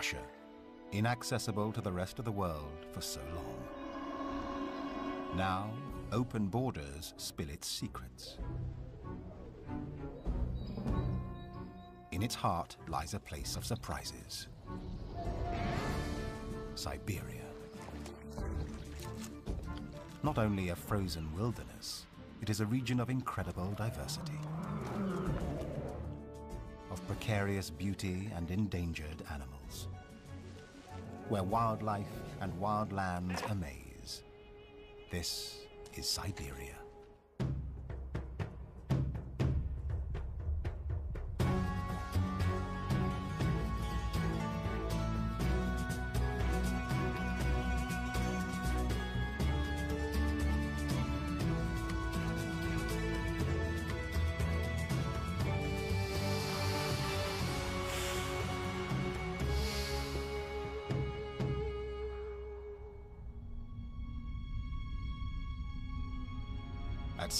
Russia, inaccessible to the rest of the world for so long. Now, open borders spill its secrets. In its heart lies a place of surprises. Siberia. Not only a frozen wilderness, it is a region of incredible diversity. Precarious beauty and endangered animals. Where wildlife and wild lands amaze. This is Siberia.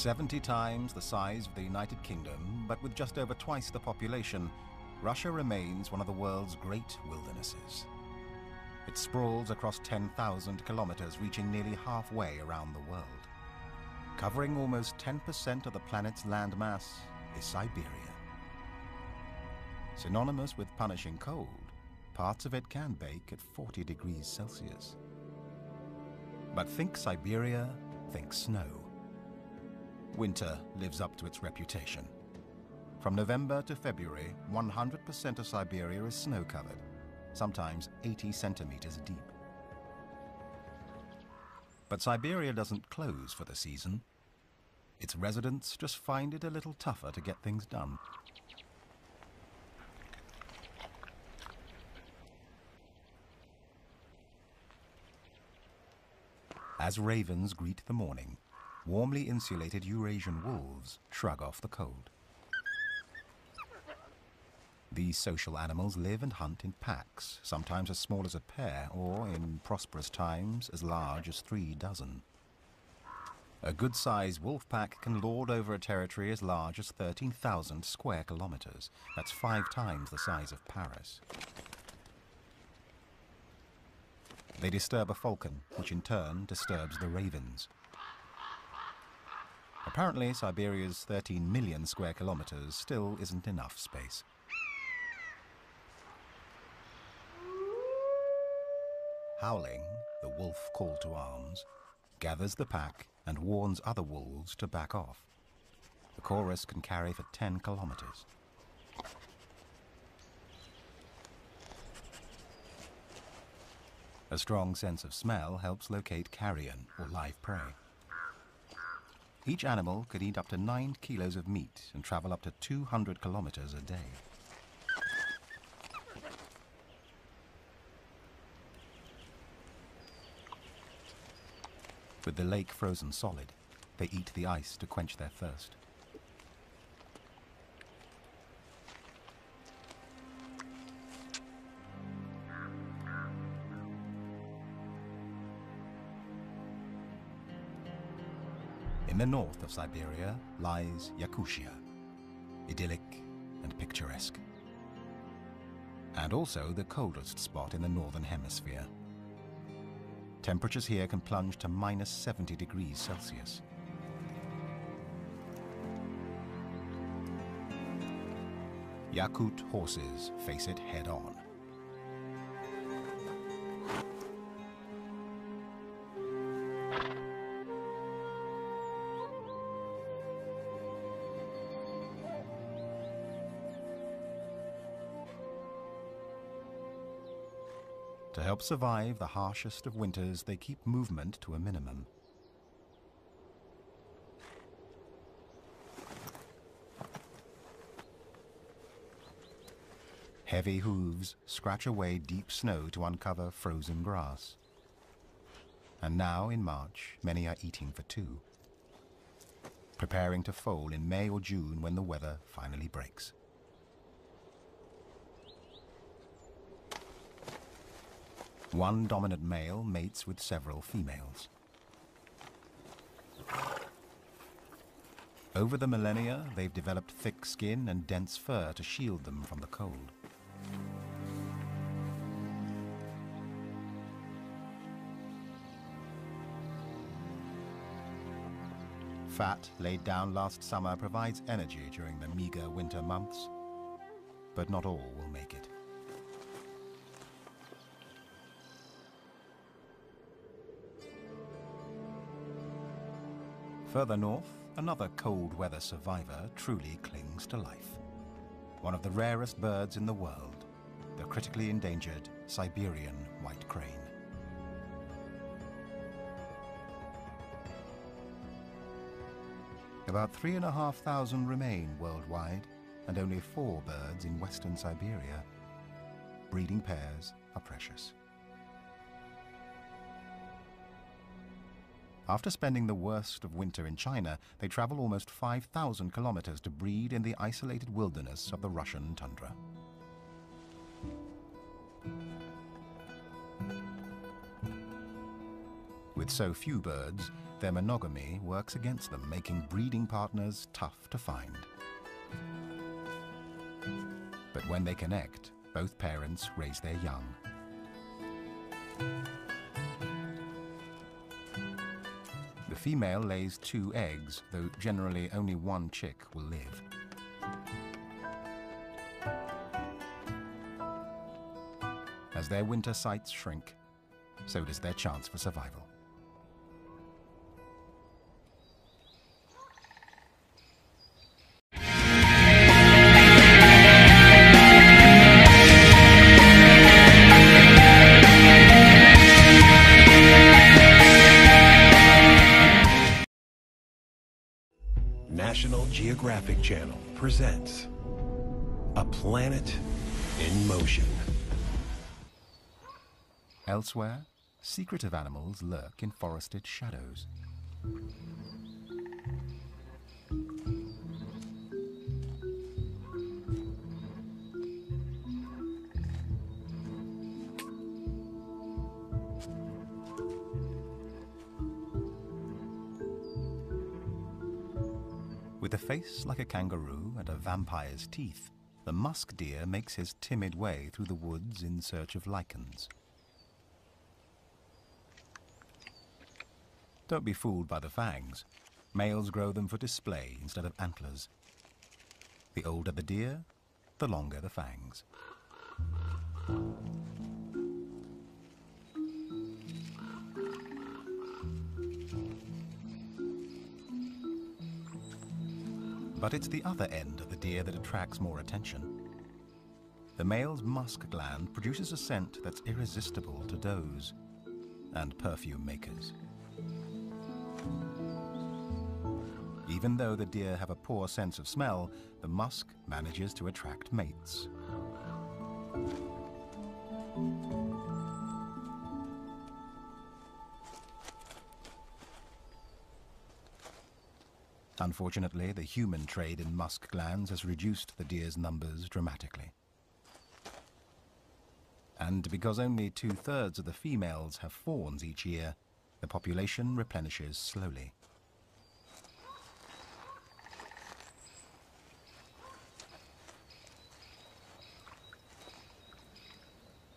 70 times the size of the United Kingdom, but with just over twice the population, Russia remains one of the world's great wildernesses. It sprawls across 10,000 kilometers, reaching nearly halfway around the world. Covering almost 10% of the planet's landmass is Siberia. Synonymous with punishing cold, parts of it can bake at 40 degrees Celsius. But think Siberia, think snow. Winter lives up to its reputation. From November to February, 100% of Siberia is snow-covered, sometimes 80 centimeters deep. But Siberia doesn't close for the season. Its residents just find it a little tougher to get things done. As ravens greet the morning, warmly insulated Eurasian wolves shrug off the cold. These social animals live and hunt in packs, sometimes as small as a pair, or in prosperous times as large as three dozen. A good-sized wolf pack can lord over a territory as large as 13,000 square kilometers. That's five times the size of Paris. They disturb a falcon, which in turn disturbs the ravens. Apparently, Siberia's 13 million square kilometers still isn't enough space. Howling, the wolf call to arms, gathers the pack and warns other wolves to back off. The chorus can carry for 10 kilometers. A strong sense of smell helps locate carrion or live prey. Each animal could eat up to 9 kilos of meat and travel up to 200 kilometers a day. With the lake frozen solid, they eat the ice to quench their thirst. The north of Siberia lies Yakutia, idyllic and picturesque. And also the coldest spot in the northern hemisphere. Temperatures here can plunge to minus 70 degrees Celsius. Yakut horses face it head on. Help survive the harshest of winters, they keep movement to a minimum. Heavy hooves scratch away deep snow to uncover frozen grass. And now, in March, many are eating for two, preparing to foal in May or June when the weather finally breaks. One dominant male mates with several females. Over the millennia, they've developed thick skin and dense fur to shield them from the cold. Fat laid down last summer provides energy during the meager winter months, but not all will make it. Further north, another cold weather survivor truly clings to life. One of the rarest birds in the world, the critically endangered Siberian white crane. About three and a half thousand remain worldwide, and only four birds in western Siberia. Breeding pairs are precious. After spending the worst of winter in China, they travel almost 5,000 kilometers to breed in the isolated wilderness of the Russian tundra. With so few birds, their monogamy works against them, making breeding partners tough to find. But when they connect, both parents raise their young. Female lays two eggs, though generally only one chick will live. As their winter sites shrink, so does their chance for survival. Geographic Channel presents A Planet in Motion. Elsewhere, secretive animals lurk in forested shadows. Face like a kangaroo and a vampire's teeth, the musk deer makes his timid way through the woods in search of lichens. Don't be fooled by the fangs. Males grow them for display instead of antlers. The older the deer, the longer the fangs. But it's the other end of the deer that attracts more attention. The male's musk gland produces a scent that's irresistible to does and perfume makers. Even though the deer have a poor sense of smell, the musk manages to attract mates. Unfortunately, the human trade in musk glands has reduced the deer's numbers dramatically. And because only two-thirds of the females have fawns each year, the population replenishes slowly.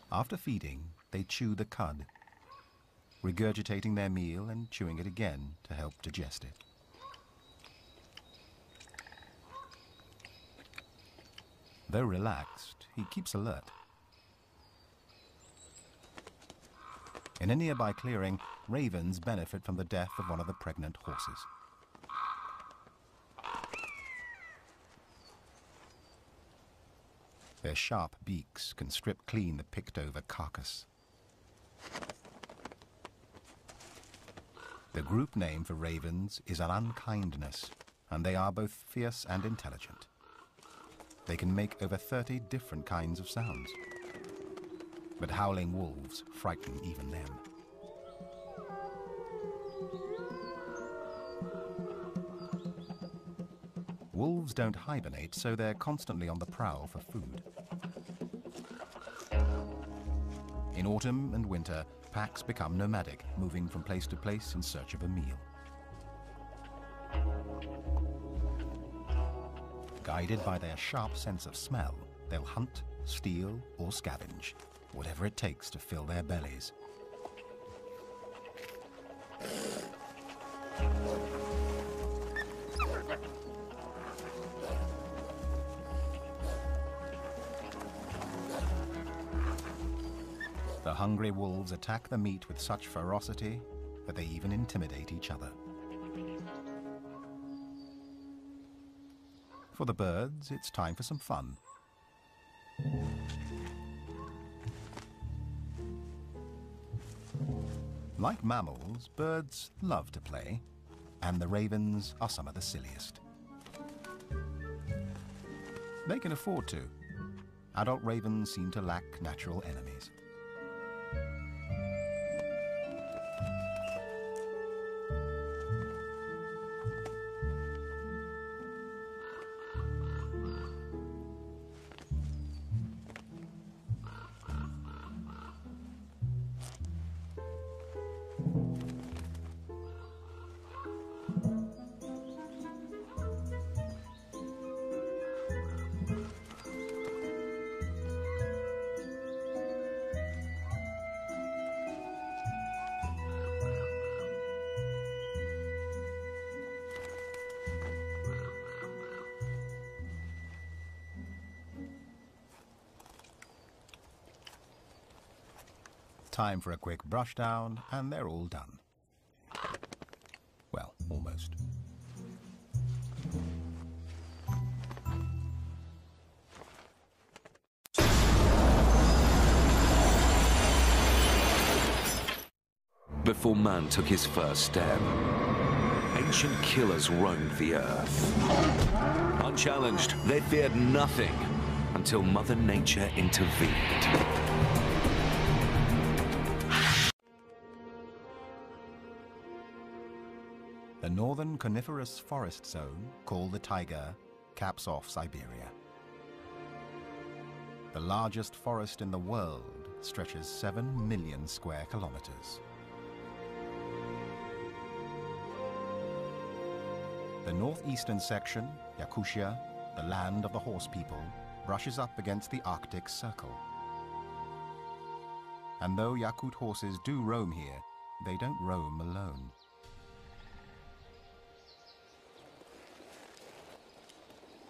After feeding, they chew the cud, regurgitating their meal and chewing it again to help digest it. Though relaxed, he keeps alert. In a nearby clearing, ravens benefit from the death of one of the pregnant horses. Their sharp beaks can strip clean the picked-over carcass. The group name for ravens is an unkindness, and they are both fierce and intelligent. They can make over 30 different kinds of sounds. But howling wolves frighten even them. Wolves don't hibernate, so they're constantly on the prowl for food. In autumn and winter, packs become nomadic, moving from place to place in search of a meal. Guided by their sharp sense of smell, they'll hunt, steal, or scavenge, whatever it takes to fill their bellies. The hungry wolves attack the meat with such ferocity that they even intimidate each other. For the birds, it's time for some fun. Like mammals, birds love to play, and the ravens are some of the silliest. They can afford to. Adult ravens seem to lack natural enemies. Time for a quick brush down, and they're all done. Well, almost. Before man took his first step, ancient killers roamed the earth. Unchallenged, they feared nothing until Mother Nature intervened. The northern coniferous forest zone, called the taiga, caps off Siberia. The largest forest in the world stretches 7 million square kilometers. The northeastern section, Yakutia, the land of the horse people, brushes up against the Arctic Circle. And though Yakut horses do roam here, they don't roam alone.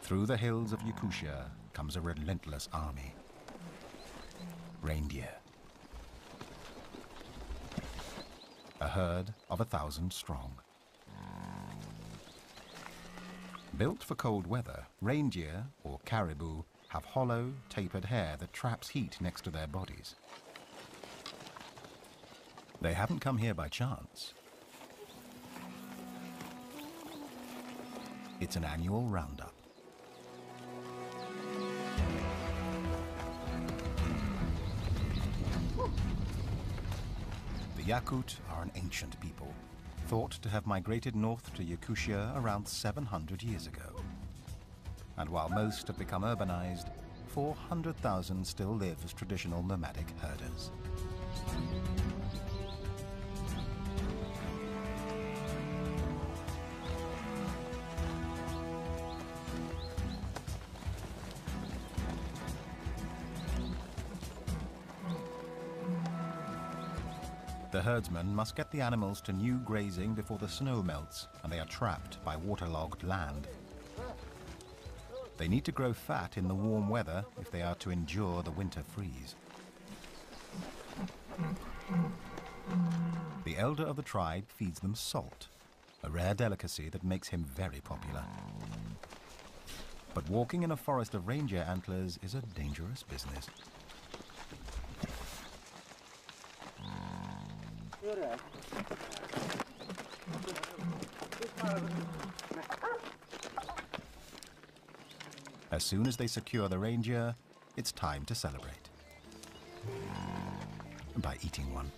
Through the hills of Yakutia comes a relentless army. Reindeer. A herd of a thousand strong. Built for cold weather, reindeer, or caribou, have hollow, tapered hair that traps heat next to their bodies. They haven't come here by chance. It's an annual roundup. The Yakut are an ancient people, thought to have migrated north to Yakutia around 700 years ago. And while most have become urbanized, 400,000 still live as traditional nomadic herders. The herdsmen must get the animals to new grazing before the snow melts and they are trapped by waterlogged land. They need to grow fat in the warm weather if they are to endure the winter freeze. The elder of the tribe feeds them salt, a rare delicacy that makes him very popular. But walking in a forest of reindeer antlers is a dangerous business. As soon as they secure the reindeer, it's time to celebrate. By eating one.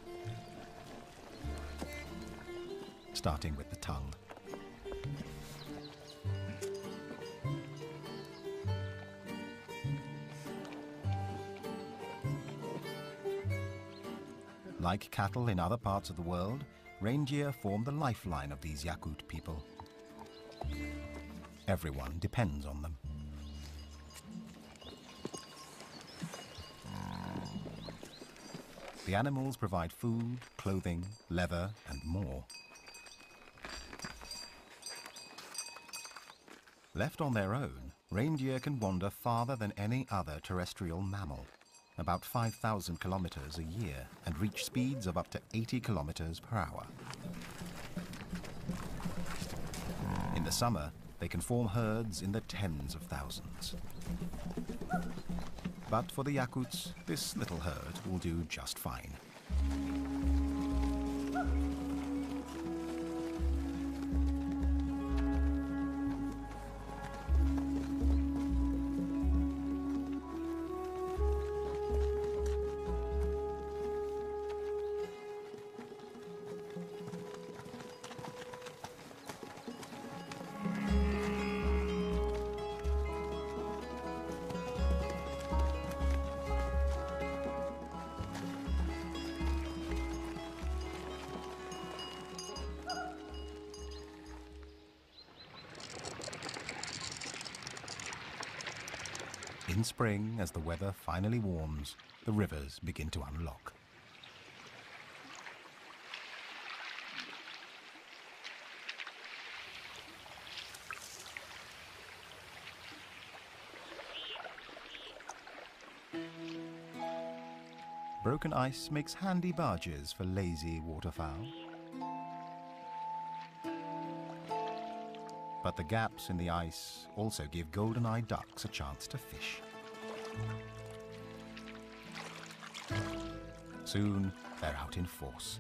Starting with the tongue. Like cattle in other parts of the world, reindeer form the lifeline of these Yakut people. Everyone depends on them. The animals provide food, clothing, leather, and more. Left on their own, reindeer can wander farther than any other terrestrial mammal, about 5,000 kilometers a year, and reach speeds of up to 80 kilometers per hour. In the summer, they can form herds in the tens of thousands. But for the Yakuts, this little herd will do just fine. Spring, as the weather finally warms, the rivers begin to unlock. Broken ice makes handy barges for lazy waterfowl. But the gaps in the ice also give golden-eyed ducks a chance to fish. Soon, they're out in force.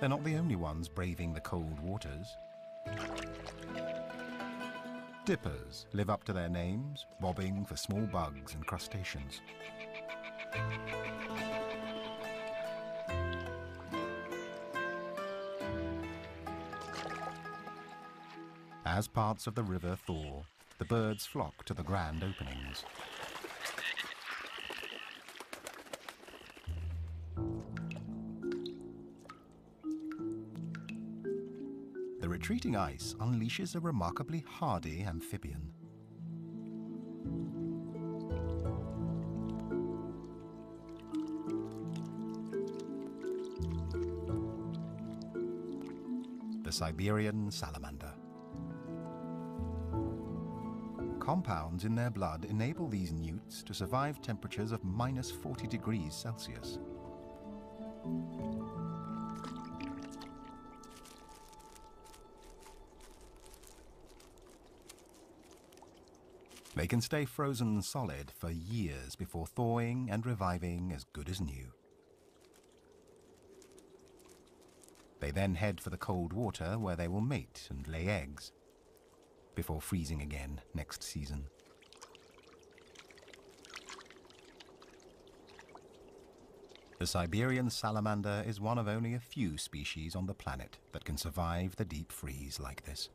They're not the only ones braving the cold waters. Dippers live up to their names, bobbing for small bugs and crustaceans. As parts of the river thaw, the birds flock to the grand openings. The retreating ice unleashes a remarkably hardy amphibian. Siberian salamander. Compounds in their blood enable these newts to survive temperatures of minus 40 degrees Celsius. They can stay frozen solid for years before thawing and reviving as good as new. They then head for the cold water where they will mate and lay eggs before freezing again next season. The Siberian salamander is one of only a few species on the planet that can survive the deep freeze like this.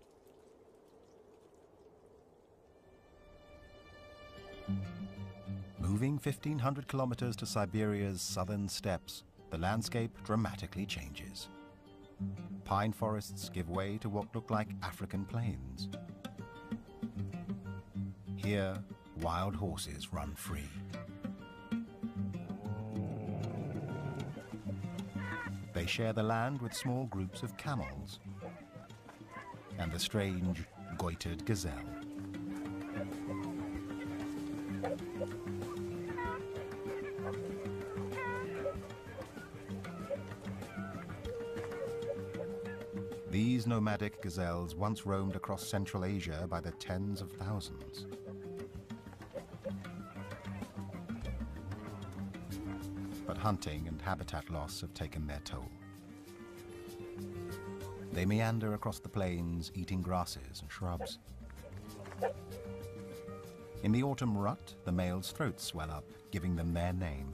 Moving 1,500 kilometers to Siberia's southern steppes, the landscape dramatically changes. Pine forests give way to what look like African plains. Here, wild horses run free. They share the land with small groups of camels and the strange goitered gazelle. Nomadic gazelles once roamed across Central Asia by the tens of thousands. But hunting and habitat loss have taken their toll. They meander across the plains, eating grasses and shrubs. In the autumn rut, the males' throats swell up, giving them their name.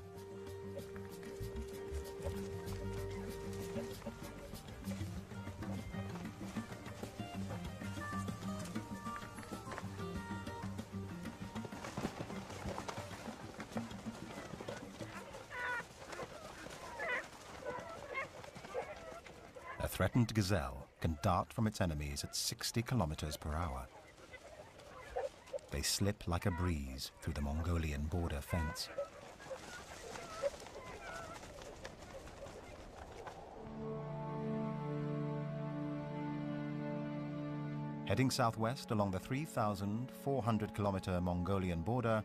Threatened gazelle can dart from its enemies at 60 kilometers per hour. They slip like a breeze through the Mongolian border fence. Heading southwest along the 3,400 kilometer Mongolian border,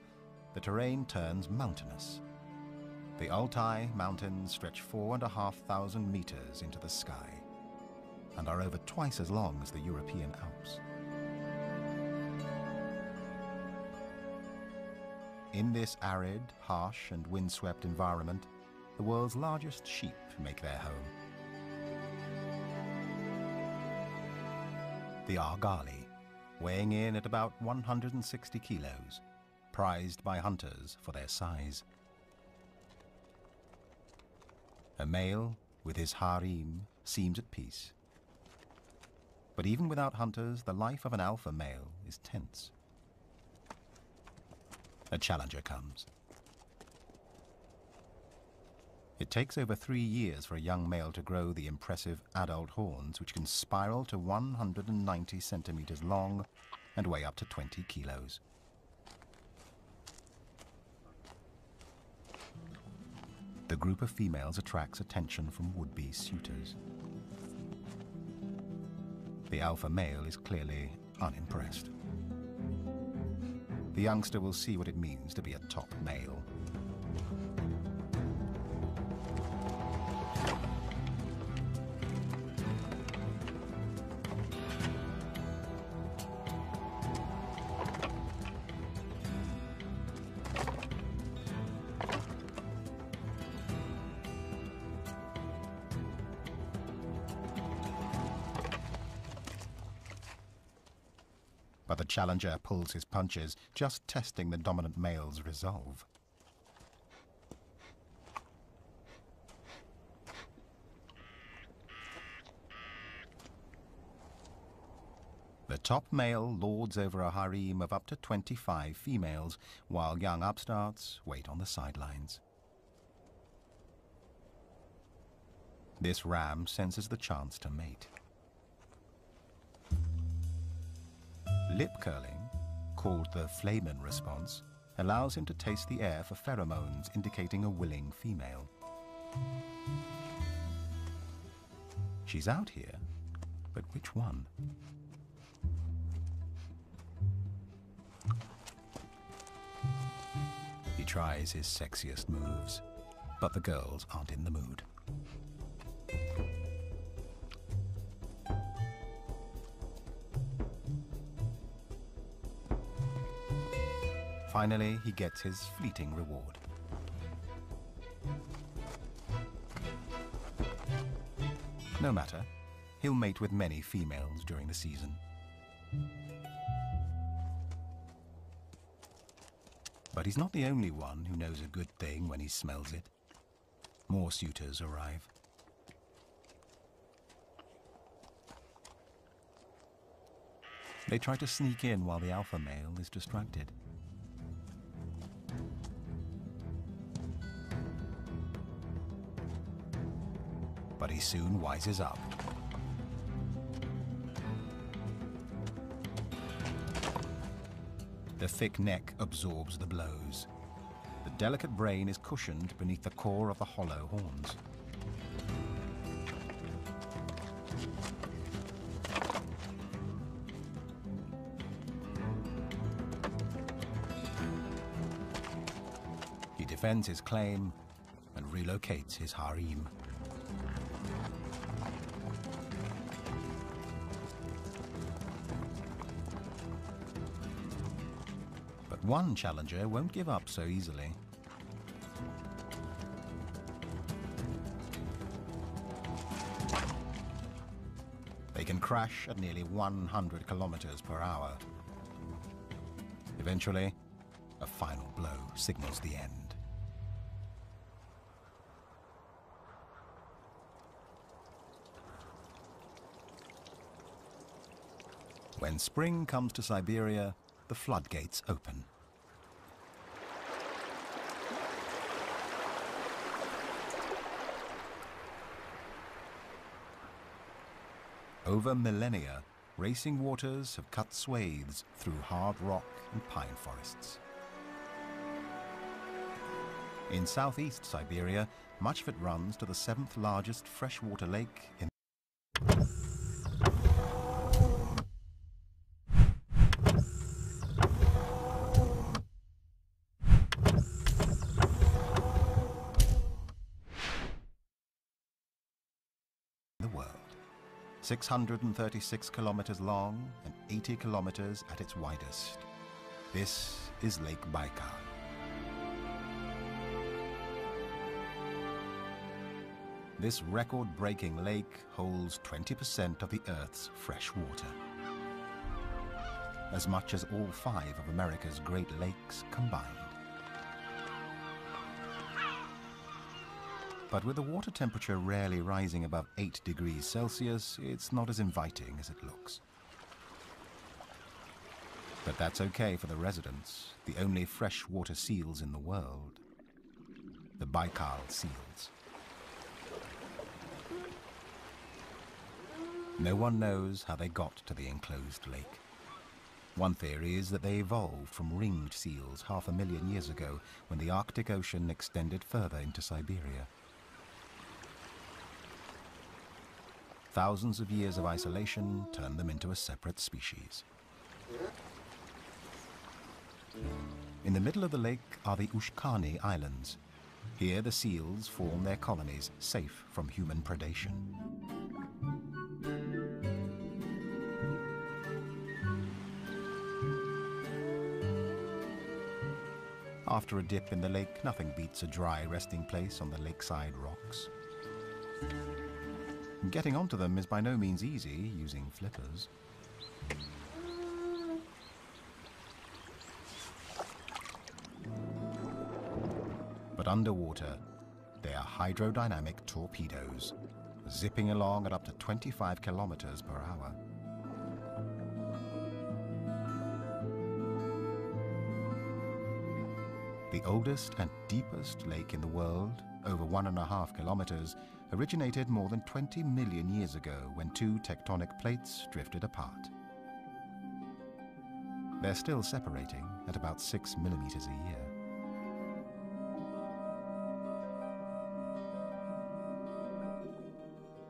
the terrain turns mountainous. The Altai Mountains stretch 4,500 meters into the sky and are over twice as long as the European Alps. In this arid, harsh, and windswept environment, the world's largest sheep make their home. The Argali, weighing in at about 160 kilos, prized by hunters for their size. A male with his harem seems at peace. But even without hunters, the life of an alpha male is tense. A challenger comes. It takes over three years for a young male to grow the impressive adult horns, which can spiral to 190 centimeters long and weigh up to 20 kilos. The group of females attracts attention from would-be suitors. The alpha male is clearly unimpressed. The youngster will see what it means to be a top male. Challenger pulls his punches, just testing the dominant male's resolve. The top male lords over a harem of up to 25 females, while young upstarts wait on the sidelines. This ram senses the chance to mate. Lip curling, called the Flehmen response, allows him to taste the air for pheromones indicating a willing female. She's out here, but which one? He tries his sexiest moves, but the girls aren't in the mood. Finally, he gets his fleeting reward. No matter, he'll mate with many females during the season. But he's not the only one who knows a good thing when he smells it. More suitors arrive. They try to sneak in while the alpha male is distracted. Soon wises up. The thick neck absorbs the blows. The delicate brain is cushioned beneath the core of the hollow horns. He defends his claim and relocates his harem. One challenger won't give up so easily. They can crash at nearly 100 kilometers per hour. Eventually, a final blow signals the end. When spring comes to Siberia, the floodgates open. Over millennia, racing waters have cut swathes through hard rock and pine forests. In southeast Siberia, much of it runs to the seventh largest freshwater lake in the world. 636 kilometers long and 80 kilometers at its widest. This is Lake Baikal. This record-breaking lake holds 20% of the Earth's fresh water. As much as all five of America's Great Lakes combined. But with the water temperature rarely rising above 8 degrees Celsius, it's not as inviting as it looks. But that's okay for the residents, the only freshwater seals in the world. The Baikal seals. No one knows how they got to the enclosed lake. One theory is that they evolved from ringed seals half a million years ago when the Arctic Ocean extended further into Siberia. Thousands of years of isolation turned them into a separate species. In the middle of the lake are the Ushkani Islands. Here the seals form their colonies, safe from human predation. After a dip in the lake, nothing beats a dry resting place on the lakeside rocks. Getting onto them is by no means easy using flippers. But underwater, they are hydrodynamic torpedoes, zipping along at up to 25 kilometers per hour. The oldest and deepest lake in the world, over one and a half kilometers, originated more than 20 million years ago when two tectonic plates drifted apart. They're still separating at about six millimeters a year.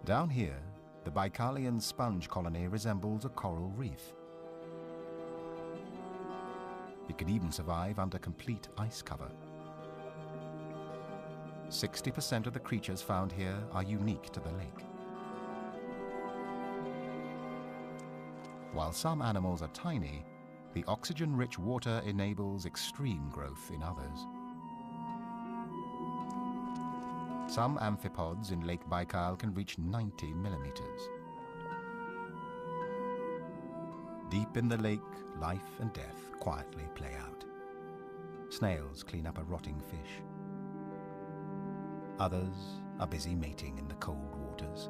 Down here, the Baikalian sponge colony resembles a coral reef. It can even survive under complete ice cover. 60% of the creatures found here are unique to the lake. While some animals are tiny, the oxygen-rich water enables extreme growth in others. Some amphipods in Lake Baikal can reach 90 millimeters. Deep in the lake, life and death quietly play out. Snails clean up a rotting fish. Others are busy mating in the cold waters.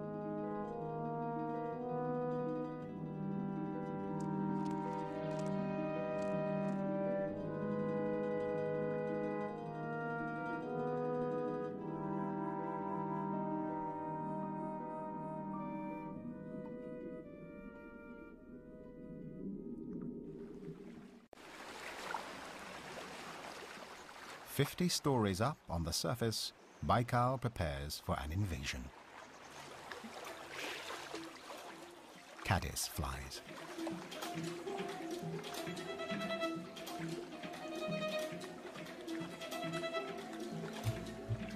Fifty stories up on the surface, Baikal prepares for an invasion. Caddis flies.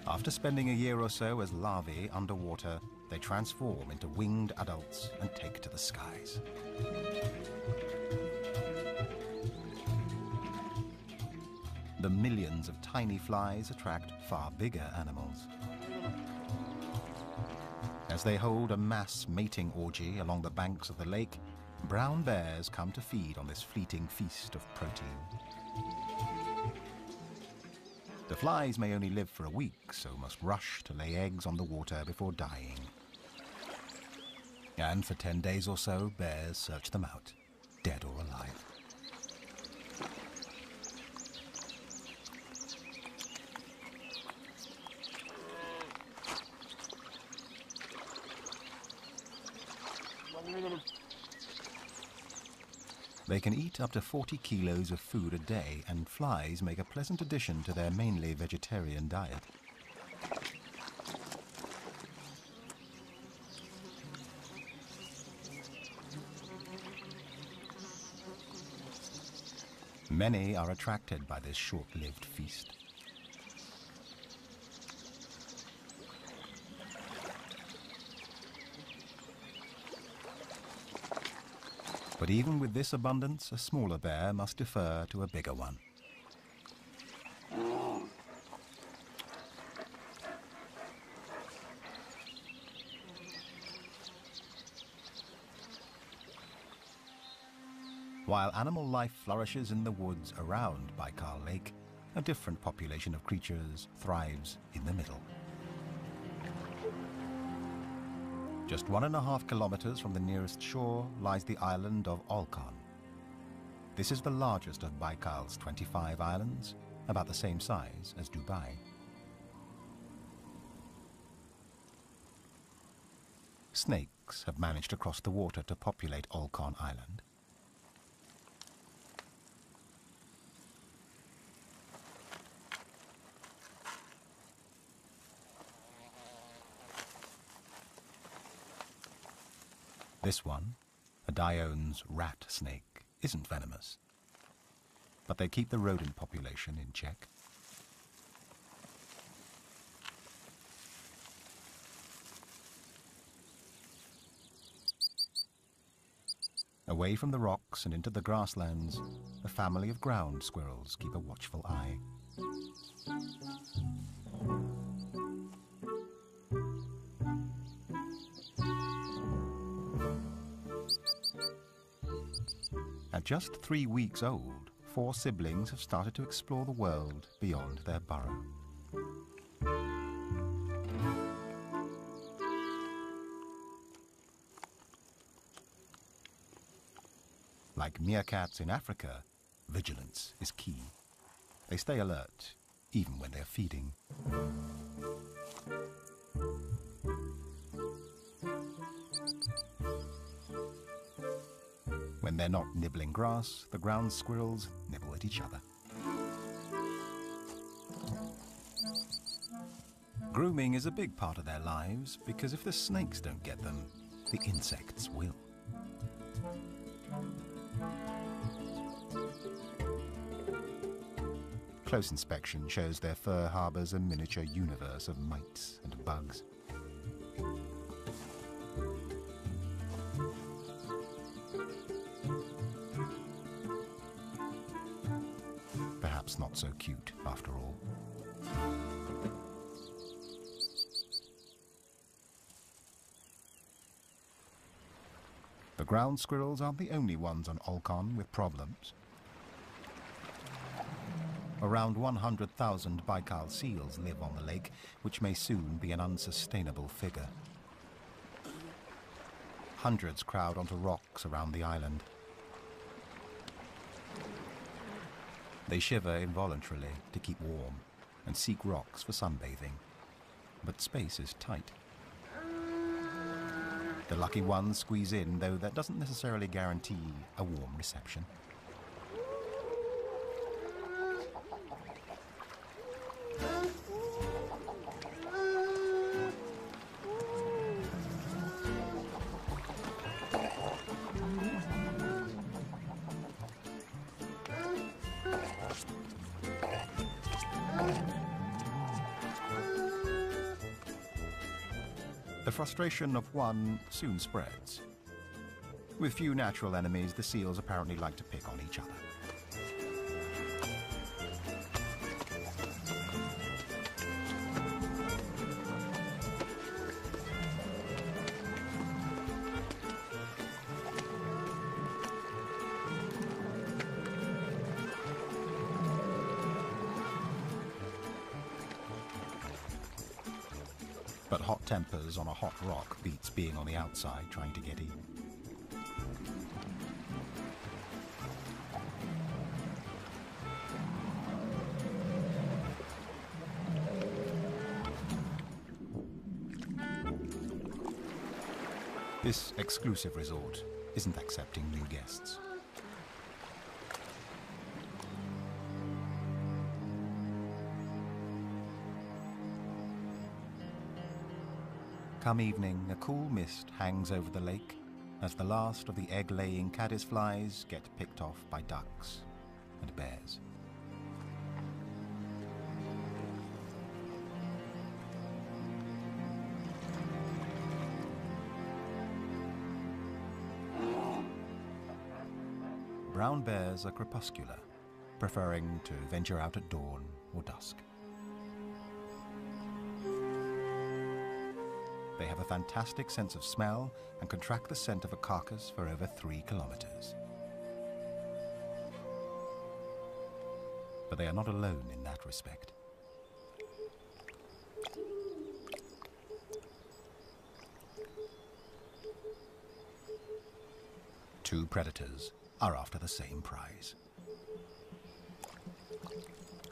After spending a year or so as larvae underwater, they transform into winged adults and take to the skies. Tiny flies attract far bigger animals. As they hold a mass mating orgy along the banks of the lake, brown bears come to feed on this fleeting feast of protein. The flies may only live for a week, so must rush to lay eggs on the water before dying. And for 10 days or so, bears search them out, dead or alive. They can eat up to 40 kilos of food a day, and flies make a pleasant addition to their mainly vegetarian diet. Many are attracted by this short-lived feast. But even with this abundance, a smaller bear must defer to a bigger one. While animal life flourishes in the woods around Baikal Lake, a different population of creatures thrives in the middle. Just one and a half kilometers from the nearest shore lies the island of Olkhon. This is the largest of Baikal's 25 islands, about the same size as Dubai. Snakes have managed to cross the water to populate Olkhon Island. This one, a Dion's rat snake, isn't venomous. But they keep the rodent population in check. Away from the rocks and into the grasslands, a family of ground squirrels keep a watchful eye. Just three weeks old, four siblings have started to explore the world beyond their burrow. Like meerkats in Africa, vigilance is key. They stay alert, even when they're feeding. They're not nibbling grass, the ground squirrels nibble at each other. Grooming is a big part of their lives because if the snakes don't get them, the insects will. Close inspection shows their fur harbors a miniature universe of mites and bugs. Perhaps not so cute, after all. The ground squirrels aren't the only ones on Olkhon with problems. Around 100,000 Baikal seals live on the lake, which may soon be an unsustainable figure. Hundreds crowd onto rocks around the island. They shiver involuntarily to keep warm and seek rocks for sunbathing. But space is tight. The lucky ones squeeze in, though that doesn't necessarily guarantee a warm reception. Frustration of one soon spreads. With few natural enemies, the seals apparently like to pick on each other. But hot tempers on a hot rock beats being on the outside trying to get in. This exclusive resort isn't accepting new guests. Come evening, a cool mist hangs over the lake as the last of the egg-laying caddisflies get picked off by ducks and bears. Brown bears are crepuscular, preferring to venture out at dawn or dusk. They have a fantastic sense of smell and can track the scent of a carcass for over three kilometers. But they are not alone in that respect. Two predators are after the same prize.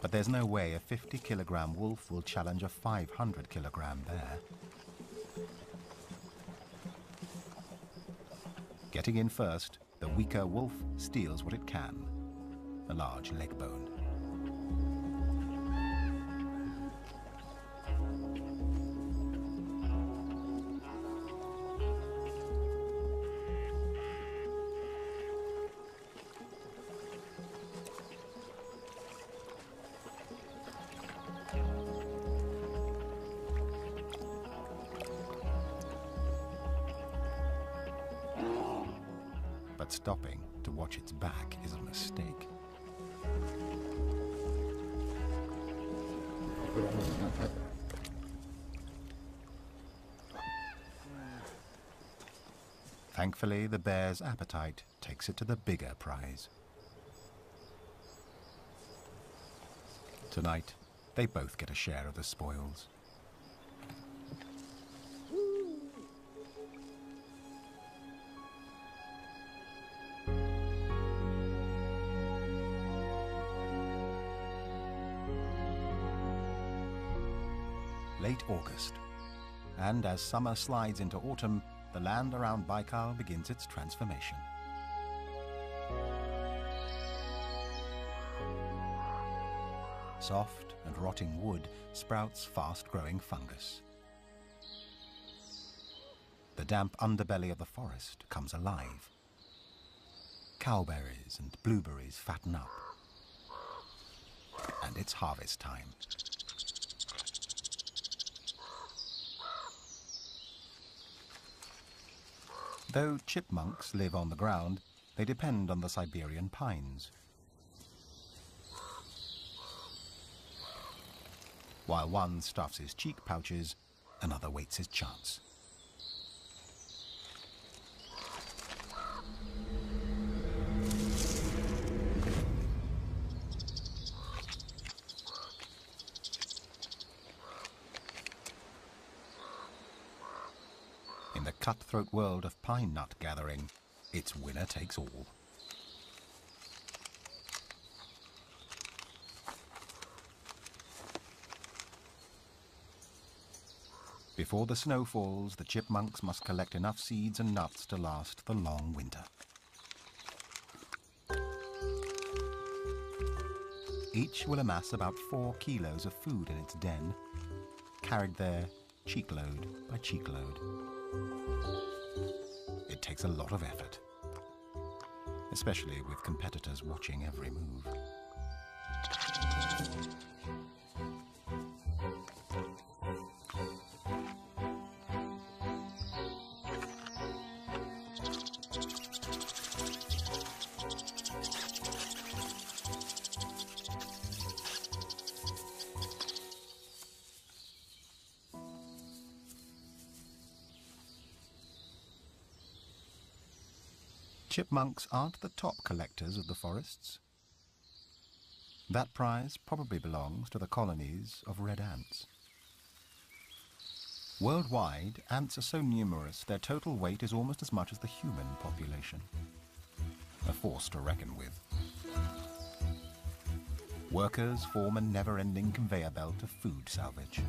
But there's no way a 50 kilogram wolf will challenge a 500 kilogram bear. Getting in first, the weaker wolf steals what it can a large leg bone. Thankfully, appetite takes it to the bigger prize. Tonight, they both get a share of the spoils. Late August. And as summer slides into autumn, the land around Baikal begins its transformation. Soft and rotting wood sprouts fast-growing fungus. The damp underbelly of the forest comes alive. Cowberries and blueberries fatten up. And it's harvest time. Though chipmunks live on the ground, they depend on the Siberian pines. While one stuffs his cheek pouches, another waits his chance. In the cutthroat world of pine nut gathering, it's winner takes all. Before the snow falls, the chipmunks must collect enough seeds and nuts to last the long winter. Each will amass about four kilos of food in its den, carried there cheek load by cheek load. It takes a lot of effort, especially with competitors watching every move. Chipmunks aren't the top collectors of the forests. That prize probably belongs to the colonies of red ants. Worldwide, ants are so numerous their total weight is almost as much as the human population. A force to reckon with. Workers form a never-ending conveyor belt of food salvage.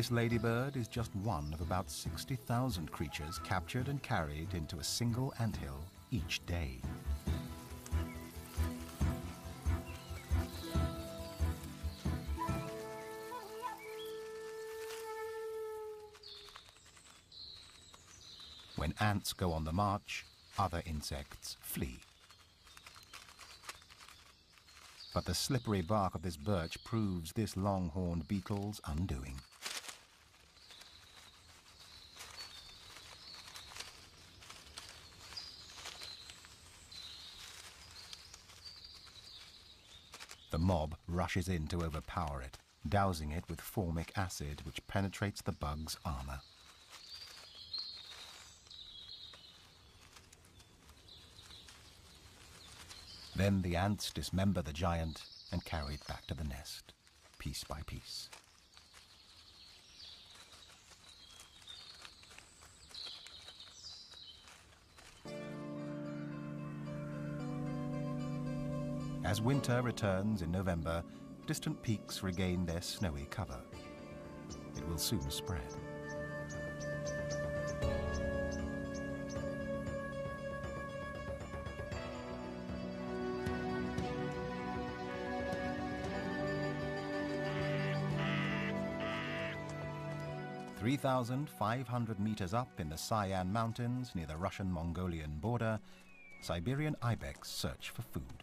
This ladybird is just one of about 60,000 creatures captured and carried into a single anthill each day. When ants go on the march, other insects flee. But the slippery bark of this birch proves this longhorned beetle's undoing. Mob rushes in to overpower it, dousing it with formic acid which penetrates the bug's armor. Then the ants dismember the giant and carry it back to the nest, piece by piece. As winter returns in November, distant peaks regain their snowy cover. It will soon spread. 3,500 meters up in the Sayan Mountains near the Russian-Mongolian border, Siberian ibex search for food.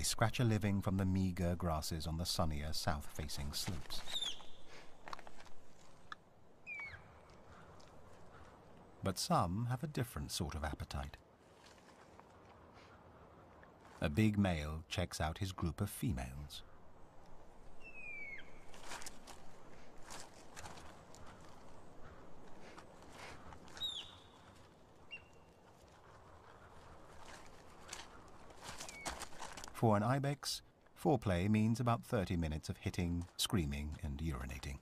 They scratch a living from the meager grasses on the sunnier south-facing slopes. But some have a different sort of appetite. A big male checks out his group of females. For an ibex, foreplay means about 30 minutes of hitting, screaming, and urinating.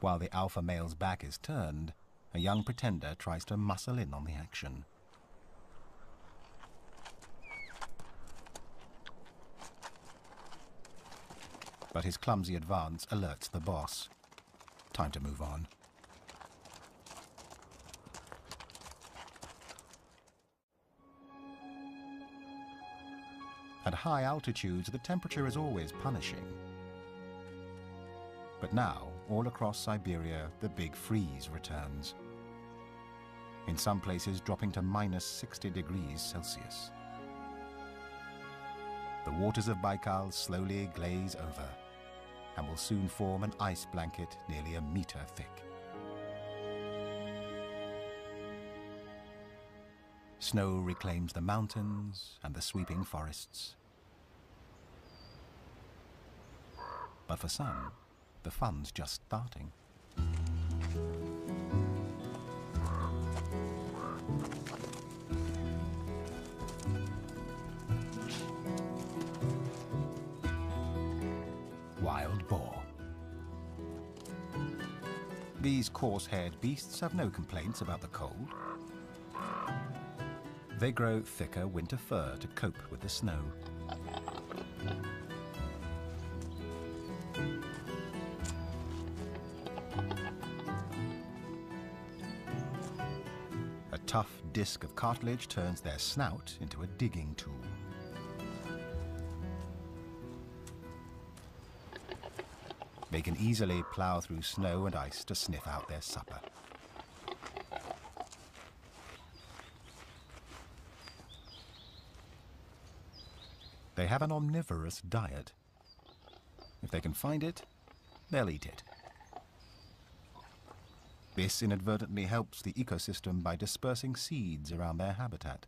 While the alpha male's back is turned, a young pretender tries to muscle in on the action. But his clumsy advance alerts the boss. Time to move on. At high altitudes, the temperature is always punishing. But now, all across Siberia, the big freeze returns in some places dropping to minus 60 degrees Celsius. The waters of Baikal slowly glaze over and will soon form an ice blanket nearly a meter thick. Snow reclaims the mountains and the sweeping forests. But for some, the fun's just starting. Wild boar. These coarse-haired beasts have no complaints about the cold. They grow thicker winter fur to cope with the snow. A tough disc of cartilage turns their snout into a digging tool. They can easily plough through snow and ice to sniff out their supper. Have an omnivorous diet. If they can find it, they'll eat it. This inadvertently helps the ecosystem by dispersing seeds around their habitat.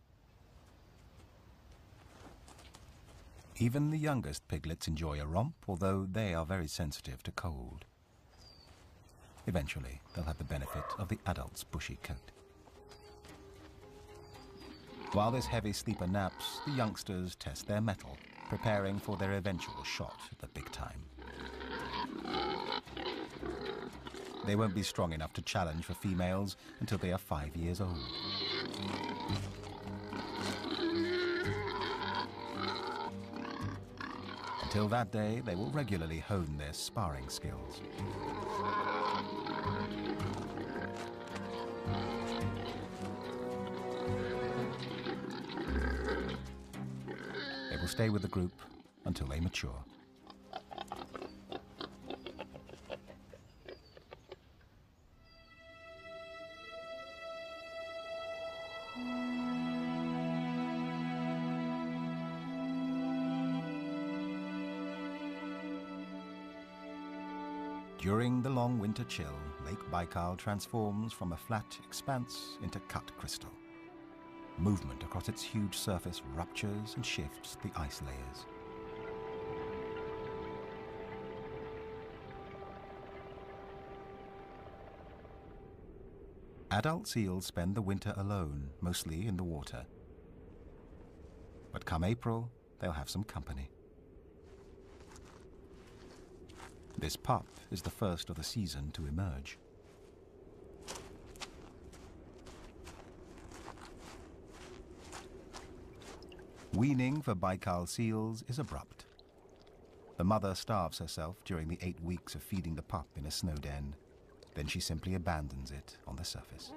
Even the youngest piglets enjoy a romp, although they are very sensitive to cold. Eventually, they'll have the benefit of the adult's bushy coat. While this heavy sleeper naps, the youngsters test their mettle, preparing for their eventual shot at the big time. they won't be strong enough to challenge for females until they are five years old. Until that day, they will regularly hone their sparring skills. Stay with the group until they mature. During the long winter chill, Lake Baikal transforms from a flat expanse into cut crystal. Movement across its huge surface ruptures and shifts the ice layers. Adult seals spend the winter alone, mostly in the water. But come April, they'll have some company. This pup is the first of the season to emerge. Weaning for Baikal seals is abrupt. The mother starves herself during the eight weeks of feeding the pup in a snow den. Then she simply abandons it on the surface.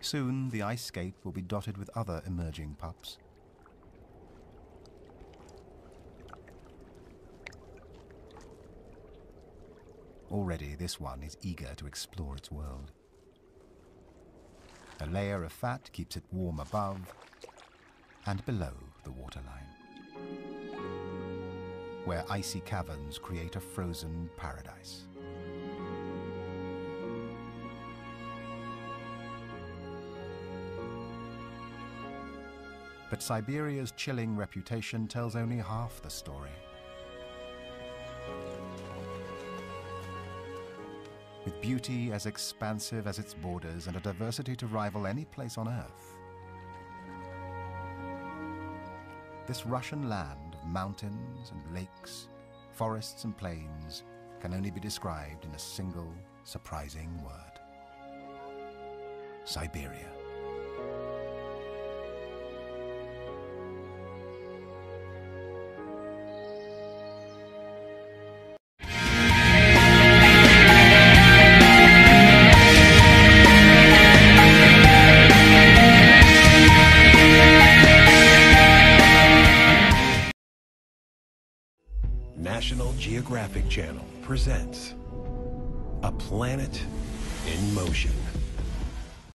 Soon, the ice scape will be dotted with other emerging pups. Already, this one is eager to explore its world. A layer of fat keeps it warm above and below the waterline, where icy caverns create a frozen paradise. But Siberia's chilling reputation tells only half the story. With beauty as expansive as its borders and a diversity to rival any place on Earth, this Russian land of mountains and lakes, forests and plains can only be described in a single surprising word Siberia. Geographic Channel presents A Planet in Motion.